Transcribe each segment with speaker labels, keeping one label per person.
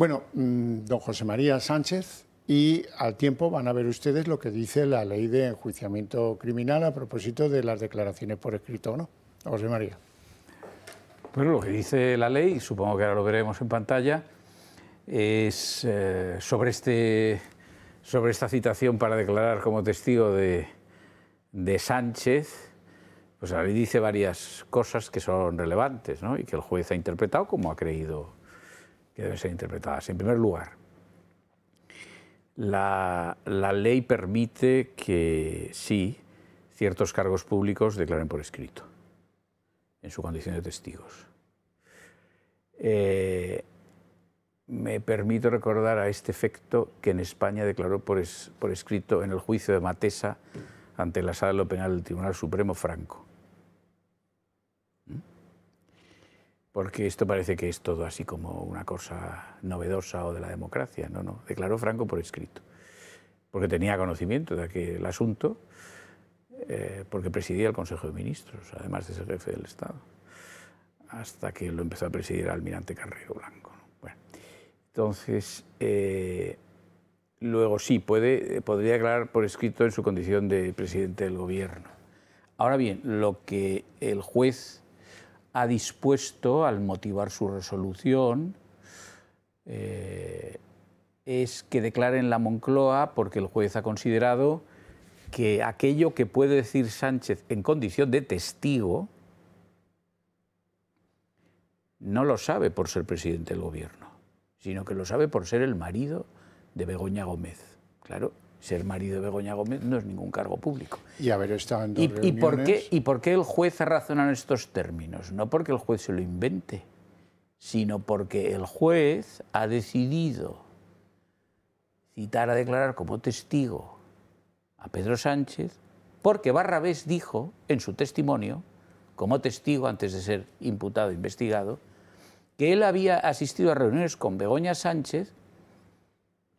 Speaker 1: Bueno, mm, don José María Sánchez, y al tiempo van a ver ustedes lo que dice la ley de enjuiciamiento criminal a propósito de las declaraciones por escrito, ¿no? José María.
Speaker 2: Bueno, lo que dice la ley, supongo que ahora lo veremos en pantalla, es eh, sobre, este, sobre esta citación para declarar como testigo de, Sánchez, pues la ley dice varias cosas que son relevantes ¿no? y que el juez ha interpretado como ha creído que deben ser interpretadas. En primer lugar, la, ley permite que sí, ciertos cargos públicos declaren por escrito en su condición de testigos. Eh, me permito recordar a este efecto que en España declaró por, por, escrito en el juicio de Matesa ante la sala de lo penal del Tribunal Supremo Franco. ¿Mm? Porque esto parece que es todo así como una cosa novedosa o de la democracia. No, no, declaró Franco por escrito. Porque tenía conocimiento de aquel asunto eh, porque presidía el Consejo de Ministros, además de ser jefe del Estado, hasta que lo empezó a presidir el almirante Carrero Blanco. Bueno, entonces, eh, luego sí, puede, podría declarar por escrito en su condición de presidente del gobierno. Ahora bien, lo que el juez ha dispuesto al motivar su resolución eh, es que declare en la Moncloa porque el juez ha considerado que aquello que puede decir Sánchez en condición de testigo no lo sabe por ser presidente del gobierno, sino que lo sabe por ser el marido de Begoña Gómez. Claro, ser marido de Begoña Gómez no es ningún cargo público.
Speaker 1: Y haber estado en dos
Speaker 2: ¿Y, ¿y por, qué, ¿Y por qué el juez ha razonado en estos términos? No porque el juez se lo invente, sino porque el juez ha decidido citar a declarar como testigo a Pedro Sánchez porque Barrabés dijo en su testimonio, como testigo antes de ser imputado e investigado, que él había asistido a reuniones con Begoña Sánchez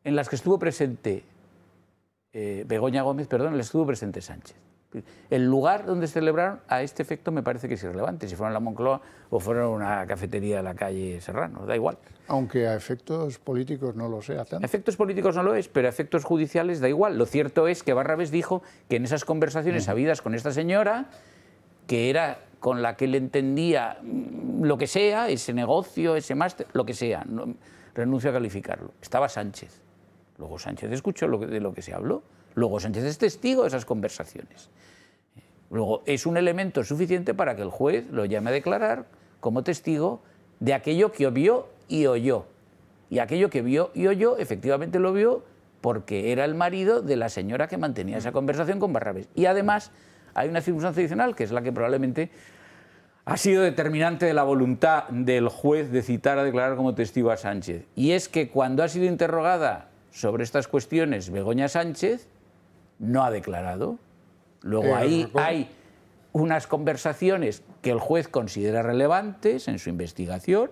Speaker 2: en las que estuvo presente eh, Begoña Gómez, perdón, que estuvo presente Sánchez. El lugar donde se celebraron a este efecto me parece que es irrelevante, si fueron a la Moncloa o fueron a una cafetería de la calle Serrano, da igual.
Speaker 1: Aunque a efectos políticos no lo sea tanto.
Speaker 2: A efectos políticos no lo es, pero a efectos judiciales da igual. Lo cierto es que Barrabés dijo que en esas conversaciones mm. habidas con esta señora, que era con la que él entendía lo que sea, ese negocio, ese máster, lo que sea, no, renuncio a calificarlo, estaba Sánchez. Luego Sánchez escuchó lo de lo que se habló. Luego Sánchez es testigo de esas conversaciones. Luego es un elemento suficiente para que el juez lo llame a declarar como testigo de aquello que vio y oyó. Y aquello que vio y oyó, efectivamente lo vio porque era el marido de la señora que mantenía esa conversación con Barrabés. Y además hay una circunstancia adicional que es la que probablemente ha sido determinante de la voluntad del juez de citar a declarar como testigo a Sánchez. Y es que cuando ha sido interrogada sobre estas cuestiones Begoña Sánchez, no ha declarado. Luego ahí hay unas conversaciones que el juez considera relevantes en su investigación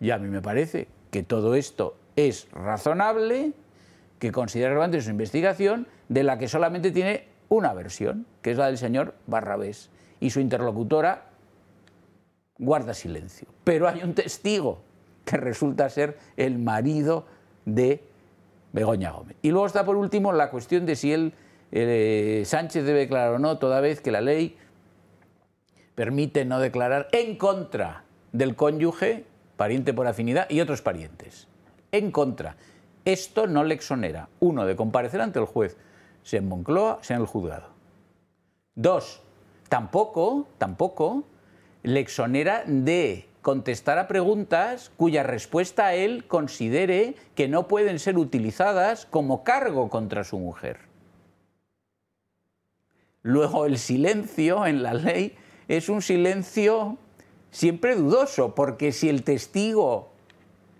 Speaker 2: y a mí me parece que todo esto es razonable, que considera relevante en su investigación, de la que solamente tiene una versión, que es la del señor Barrabés, y su interlocutora guarda silencio. Pero hay un testigo que resulta ser el marido de Begoña Gómez. Y luego está por último la cuestión de si él eh, Sánchez debe declarar o no, toda vez que la ley permite no declarar en contra del cónyuge, pariente por afinidad y otros parientes. En contra. Esto no le exonera, uno, de comparecer ante el juez, sea en Moncloa, sea en el juzgado. Dos, tampoco, tampoco le exonera de contestar a preguntas cuya respuesta él considere que no pueden ser utilizadas como cargo contra su mujer. Luego el silencio en la ley es un silencio siempre dudoso, porque si el testigo,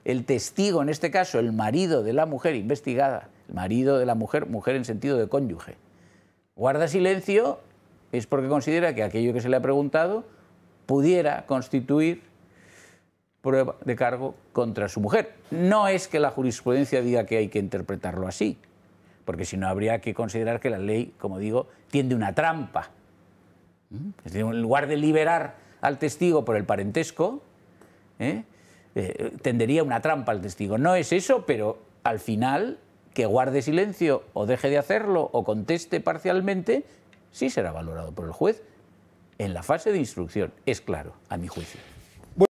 Speaker 2: el testigo, en este caso el marido de la mujer investigada, el marido de la mujer, mujer en sentido de cónyuge, guarda silencio, es porque considera que aquello que se le ha preguntado pudiera constituir prueba de cargo contra su mujer. No es que la jurisprudencia diga que hay que interpretarlo así, porque si no habría que considerar que la ley, como digo, tiende una trampa. en lugar de liberar al testigo por el parentesco, ¿eh? eh, tendería una trampa al testigo. No es eso, pero al final que guarde silencio o deje de hacerlo o conteste parcialmente, sí será valorado por el juez en la fase de instrucción. Es claro, a mi juicio.